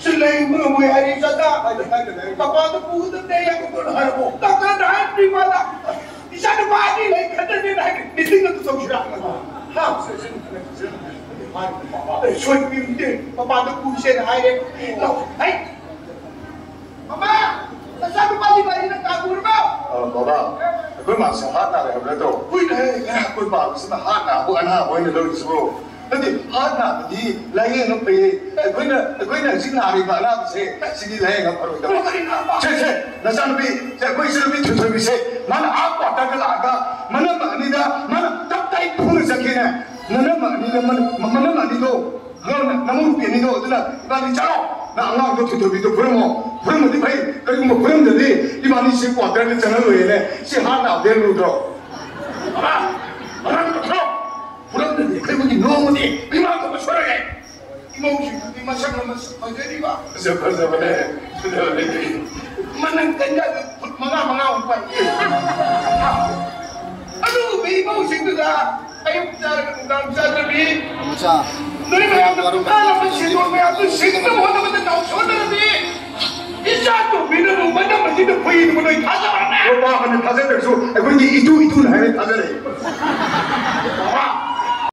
Selain mengamui hari sada, apa tu pun tu dia yang nak harap. Tak dah di mana. Di sana pagi lagi kata dia dah di tinggal tu sama. Ha, Eh, suai dia. Papa tu pun saya dah. Tahu, hai. Mama, satu pagi pagi nak kabur. Baba, kui ma se hat na le hable to kui ne ya kui ma se na hat na ko an ha ko ne lo ni so na ti hat na ni la ye no pe kui ne kui ne sin na ri ma la se sin ni la ye ga paro da che che na san bi che kui se bi thu thu bi se man a ko ta ga la ga man ma ni da man ta tai thu ne se ke ne na na ma ni da man man ma ni do ga na na mu pi ni do da ba ni cha நாங்கள் துட்டு புறமோ புறமதி பை கரிகும்ப புறந்தது இவானி சி குவாத்திரக்கு சனல் வேல சி ஹாண்டா அதே ரூட்ரோ அடா அடா கட்டோ புறந்தது கரிகுந்தி நோமுதி இமா கம்ப சொரகை இமௌஷி இமா சங்க மஸ் பஜரிவா சப சபலே மனன் கஞ்சா மகா மகா உப்பாய் அது பெய்மௌஷிக்குதா ஐயோ சார் நான் சார் நபி மச்சான் नहीं मैं आपको बता रहा हूँ शेरों में आप तो 我巴不得他在读书，哎，我这一读一读，哎，他在。